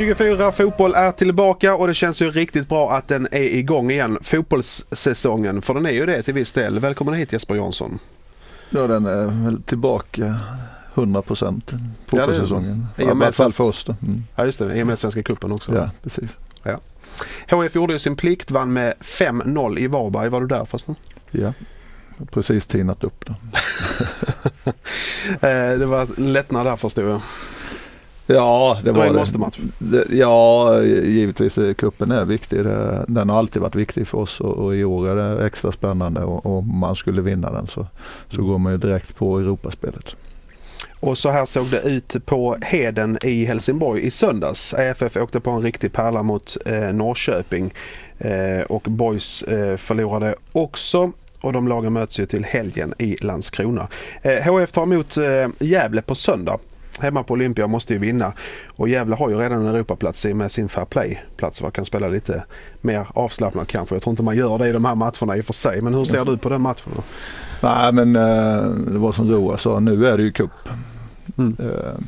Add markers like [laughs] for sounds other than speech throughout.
2024 fotboll är tillbaka och det känns ju riktigt bra att den är igång igen. Fotbollssäsongen, för den är ju det till viss del. Välkommen hit Jesper Jansson. Ja den är väl tillbaka 100 procent fotbollssäsongen. Ja, I alla fall för oss då. Mm. Ja just det, i och med Svenska cupen också. Ja precis. Ja. HF gjorde ju sin plikt, vann med 5-0 i Varberg. Var du där förresten? Ja, precis tinat upp då. [laughs] Eh, det var lättnad där förstod jag. Ja, det var en det. måste-match. det. Ja, givetvis. Kuppen är viktig. Det, den har alltid varit viktig för oss och, i år är det extra spännande och om man skulle vinna den så, så går man ju direkt på Europaspelet. Och så här såg det ut på Heden i Helsingborg i söndags. AFF åkte på en riktig pärla mot eh, Norrköping eh, och Boys eh, förlorade också och de lagen möts ju till helgen i Landskrona. Eh, HF tar emot eh, Gävle på söndag. Hemma på Olympia måste ju vinna och Gävle har ju redan en Europaplats i med sin Fair Play-plats och kan spela lite mer avslappnat kanske. Jag tror inte man gör det i de här matcherna i och för sig. Men hur ser du på den matchen? Då? Nej men eh, det var som Roa sa, nu är det ju cup. Mm. Eh,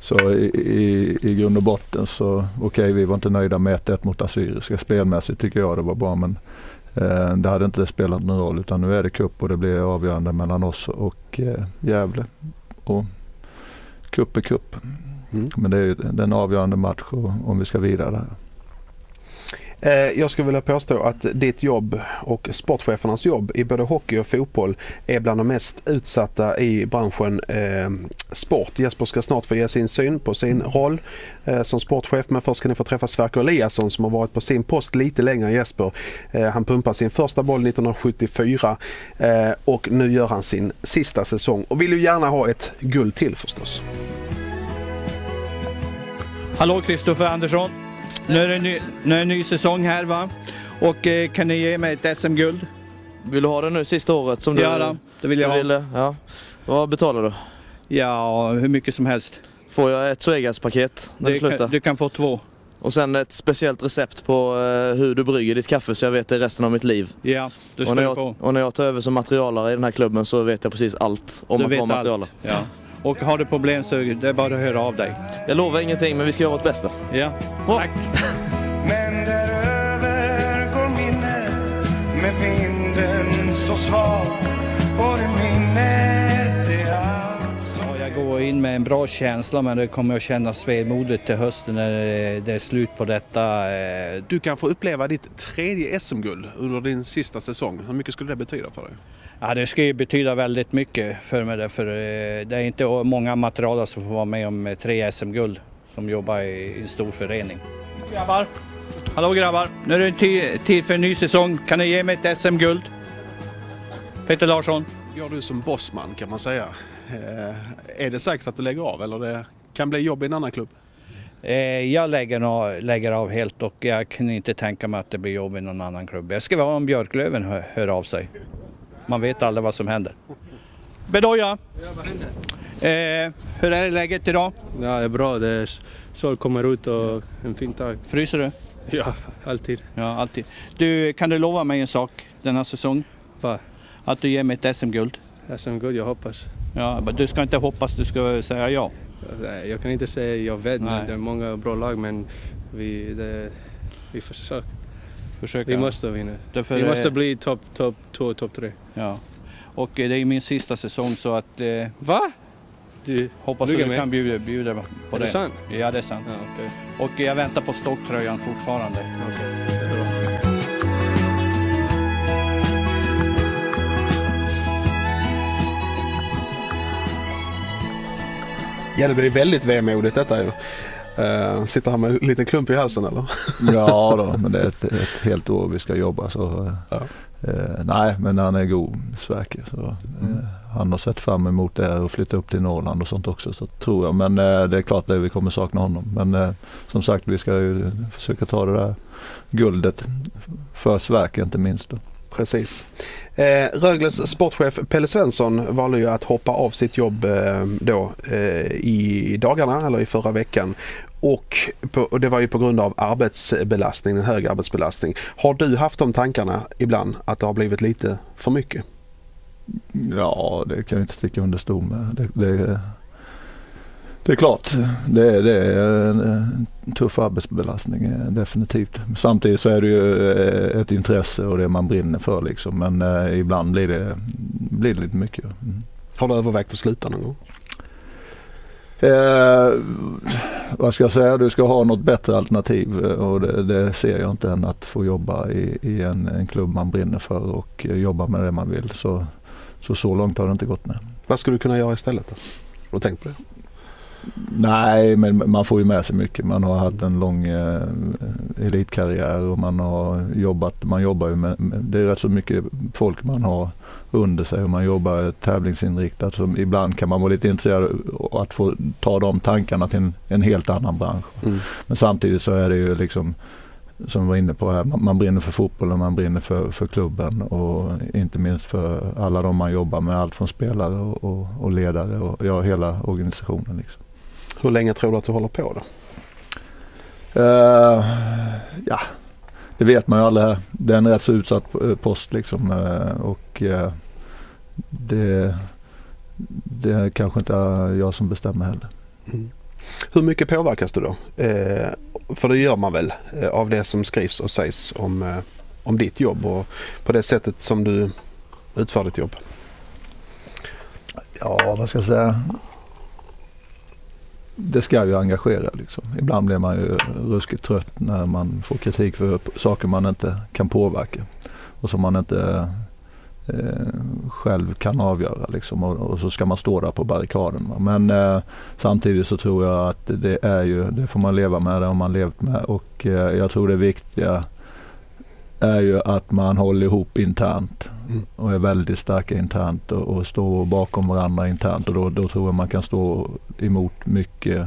Så i, i, i grund och botten så okej okay, vi var inte nöjda med 1-1 mot Assyriska. Spelmässigt tycker jag det var bra men eh, det hade inte spelat någon roll utan nu är det cup och det blir avgörande mellan oss och eh, Gävle. Och cup är cup. Mm. Men det är ju det är en avgörande match om vi ska vidare Eh, jag skulle vilja påstå att ditt jobb och sportchefernas jobb i både hockey och fotboll är bland de mest utsatta i branschen eh, sport. Jesper ska snart få ge sin syn på sin roll eh, som sportchef men först ska ni få träffa Sverker Eliasson som har varit på sin post lite längre än Jesper. Eh, han pumpade sin första boll 1974 eh, och nu gör han sin sista säsong och vill ju gärna ha ett guld till förstås. Hallå Kristoffer Andersson. Nu är, det ny, nu är det en ny säsong här va? Och eh, kan ni ge mig ett SM-guld? Vill du ha det nu sista året som du Ja, då, det vill jag ha. ville? Ja. Vad betalar du? Ja, hur mycket som helst. Får jag ett Svegas-paket när du Du slutar? kan, du kan få två. Och sen ett speciellt recept på eh, hur du brygger ditt kaffe så jag vet det resten av mitt liv. Ja, du ska Och när, jag, få. och när jag tar över som materialare i den här klubben så vet jag precis allt om Du att vara materialare. allt. Ja. Och har du problem så det är bara att höra av dig. Jag lovar ingenting men vi ska göra vårt bästa. Ja, Bra. tack. [laughs] Men däröver går minnet med vinden så svag och det minnet är allt som Ja, jag går in med en bra känsla men det kommer att kännas vemodigt till hösten när det det är slut på detta. eh, Du kan få uppleva ditt tredje SM-guld under din sista säsong. Hur mycket skulle det betyda för dig? Ja, det ska ju betyda väldigt mycket för mig därför eh, det är inte många materialare som får vara med om eh, tre SM-guld som jobbar i en stor förening. Grabbar! Hallå grabbar! Nu är det ti- tid för en ny säsong. Kan ni ge mig ett SM-guld? Peter Larsson? Går du som bossman kan man säga. Eh, är det säkert att du lägger av eller det kan bli jobb i en annan klubb? Eh, jag lägger, av, lägger av helt och jag kan inte tänka mig att det blir jobb i någon annan klubb. Jag ska vara om Björklöven hör, hör av sig. Man vet aldrig vad som händer. Bedoya! Eh, hur är läget idag? Ja, det är bra. Det är sol kommer ut och en fin dag. Fryser du? Ja, alltid. Ja, alltid. Du, kan du lova mig en sak denna säsong? Vad? Att du ger mig ett SM-guld. SM-guld, jag hoppas. Ja, men du ska inte hoppas, du ska säga ja. Nej, Jag kan inte säga jag vet, Nej. men det är många bra lag, men vi, det, vi försöker. Försöka. Vi måste vinna. Därför, Vi måste eh, bli topp top två, topp tre. Ja. Och eh, det är min sista säsong så att eh, Va? Du, hoppas att du mig? kan bjuda, bjuda på är det. det sant? Ja, det är sant. Ja, okej. Och jag väntar på stocktröjan fortfarande. Okej, det är bra. Ja det blir väldigt vemodigt detta ju. Uh, sitter han med en liten klump i halsen eller? Ja [laughs] då, men det är ett, ett helt år vi ska jobba så eh, Ja. eh, nej men han är god Sverker. Så, eh, han har sett fram emot det och flytta upp till Norrland och sånt också så tror jag. Men eh, det är klart att vi kommer sakna honom. Men eh, som sagt vi ska ju försöka ta det där guldet för Sverker inte minst. Då. Precis. Eh, Rögles sportchef Pelle Svensson valde ju att hoppa av sitt jobb eh, då eh, i dagarna eller i förra veckan. Och, på, och det var ju på grund av arbetsbelastning, en hög arbetsbelastning. Har du haft de tankarna ibland att det har blivit lite för mycket? Ja det kan jag inte sticka under stol med. Det, det, det är klart, det är, det är en tuff arbetsbelastning eh, definitivt. Samtidigt så är det ju eh, ett intresse och det man brinner för liksom. Men eh, ibland blir det, blir det lite mycket. Mm. Har du övervägt att sluta någon gång? Eh, vad ska jag säga, du ska ha något bättre alternativ eh, och det, det ser jag inte än att få jobba i, i en, en, klubb man brinner för och jobba med det man vill. Så så, så långt har det inte gått nu. Vad skulle du kunna göra istället då? Har du tänkt på det? Nej, men man får ju med sig mycket. Man har haft en lång eh, elitkarriär och man har jobbat. Man jobbar ju med, det är rätt så mycket folk man har under sig och man jobbar tävlingsinriktat. Så ibland kan man vara lite intresserad av att få ta de tankarna till en, en helt annan bransch. Mm. Men samtidigt så är det ju liksom som vi var inne på här, man, man brinner för fotbollen, man brinner för, för klubben och inte minst för alla de man jobbar med, allt från spelare och, och, och ledare och ja, hela organisationen. Liksom. Hur länge tror du att du håller på då? Uh, ja, det vet man ju aldrig. Det är en rätt så utsatt post liksom uh, och det, det är kanske inte jag som bestämmer heller. Mm. Hur mycket påverkas du då? Eh, för det gör man väl eh, av det som skrivs och sägs om, eh, om ditt jobb och på det sättet som du utför ditt jobb? Ja, vad ska jag säga? Det ska ju engagera liksom. Ibland blir man ju ruskigt trött när man får kritik för saker man inte kan påverka och som man inte eh, själv kan avgöra. Liksom, och, och, så ska man stå där på barrikaden. Va? Men eh, samtidigt så tror jag att det är ju, det får man leva med, det har man levt med och eh, jag tror det viktiga är ju att man håller ihop internt mm. och är väldigt starka internt och, och står bakom varandra internt och då, då tror jag man kan stå emot mycket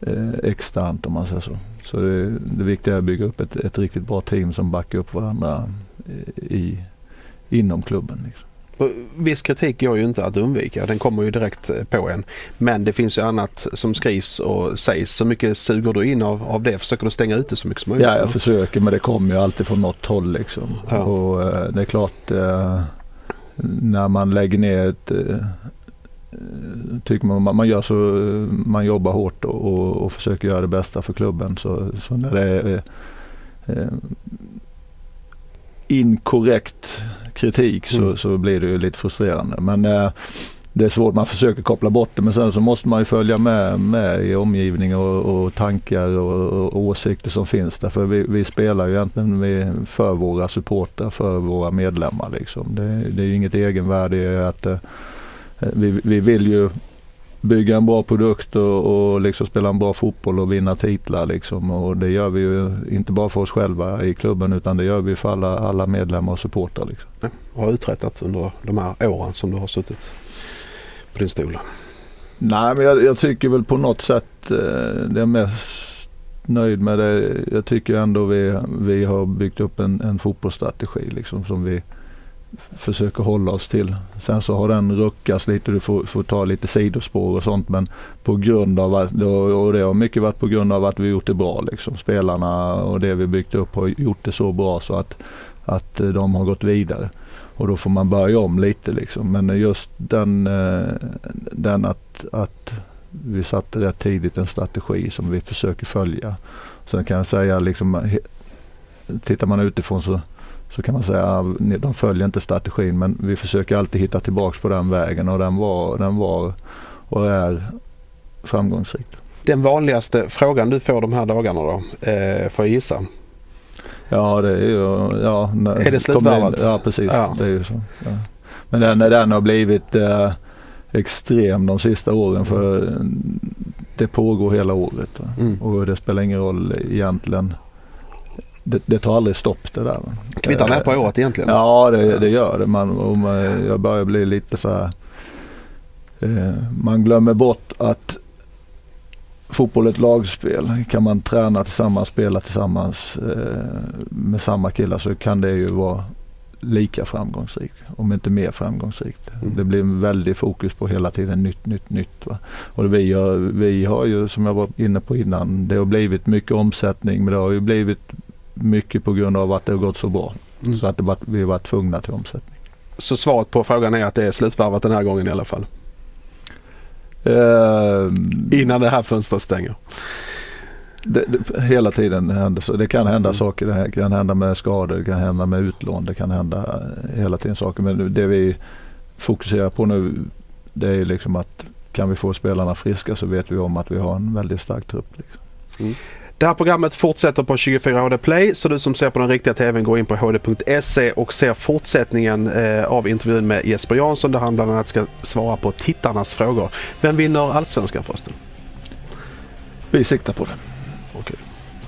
eh, externt om man säger så. Så det, det viktiga är att bygga upp ett, ett riktigt bra team som backar upp varandra i, inom klubben. Liksom. Viss kritik går ju inte att undvika, den kommer ju direkt eh, på en. Men det finns ju annat som skrivs och sägs. Så mycket suger du in av, av det? Försöker du stänga ute så mycket som möjligt? Ja, jag försöker men det kommer ju alltid från något håll liksom. Ja. Och eh, det är klart eh, när man lägger ner ett tycker man, man, gör så, man jobbar hårt och, och, och försöker göra det bästa för klubben. Så, så när det är eh, inkorrekt kritik så, mm. så blir det ju lite frustrerande. Men eh, det är svårt, man försöker koppla bort det men sen så måste man ju följa med, med i omgivning och, och tankar och, och, åsikter som finns där. För vi, vi spelar ju egentligen för våra supportrar, för våra medlemmar. Liksom. Det, det är ju inget egenvärde i att eh, vi, vi vill ju bygga en bra produkt och, och liksom spela en bra fotboll och vinna titlar. Liksom. Och det gör vi ju inte bara för oss själva i klubben utan det gör vi för alla, alla medlemmar och supportrar. Liksom. Ja, vad har uträttat under de här åren som du har suttit på din stol? Nej men jag, jag tycker väl på något sätt eh, det är mest nöjd med det. Jag tycker ändå vi, vi har byggt upp en, en fotbollsstrategi liksom, som vi försöker hålla oss till. Sen så har den ruckats lite, du får, får ta lite sidospår och sånt men på grund av att, och det har mycket varit på grund av att vi gjort det bra liksom. Spelarna och det vi byggt upp har gjort det så bra så att, att eh, de har gått vidare. Och då får man börja om lite liksom. Men just den, eh, den att, att vi satte rätt tidigt en strategi som vi försöker följa. Sen kan jag säga liksom, tittar man utifrån så så kan man säga att de följer inte strategin men vi försöker alltid hitta tillbaks på den vägen och den var, den var och är framgångsrik. Den vanligaste frågan du får de här dagarna då, eh, får jag gissa? Ja det är ju, ja. Är det slutvärvat? Ja precis, ja. det är ju så. Ja. Men den, den har blivit eh, extrem de sista åren för det pågår hela året. Mm. Och det spelar ingen roll egentligen det, det, tar aldrig stopp det där. Kvittar det på året egentligen? Ja det, det gör det. Man, man, jag börjar bli lite så här, eh, Man glömmer bort att fotboll är ett lagspel. Kan man träna tillsammans, spela tillsammans eh, med samma killar så kan det ju vara lika framgångsrikt, om inte mer framgångsrikt. Mm. Det blir en väldig fokus på hela tiden nytt, nytt, nytt. Va? Och vi, har, vi har ju, som jag var inne på innan, det har blivit mycket omsättning men det har ju blivit mycket på grund av att det har gått så bra. Mm. Så att det vi var tvungna till omsättning. Så svaret på frågan är att det är slutvarvat den här gången i alla fall? Eh, Innan det här fönstret stänger. det, det, hela tiden händer så. Det kan hända Mm. saker. Det kan hända med skador, det kan hända med utlån. Det kan hända eh, hela tiden saker. Men det vi fokuserar på nu det är liksom att kan vi få spelarna friska så vet vi om att vi har en väldigt stark trupp. Liksom. Det här programmet fortsätter på 24 HD Play så du som ser på den riktiga TVn går in på hd.se och ser fortsättningen eh, av intervjun med Jesper Jansson där han bland annat ska svara på tittarnas frågor. Vem vinner Allsvenskan förresten? Vi siktar på det.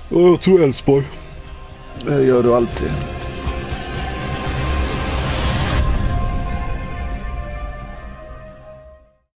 Jag tror Elfsborg. Det gör du alltid.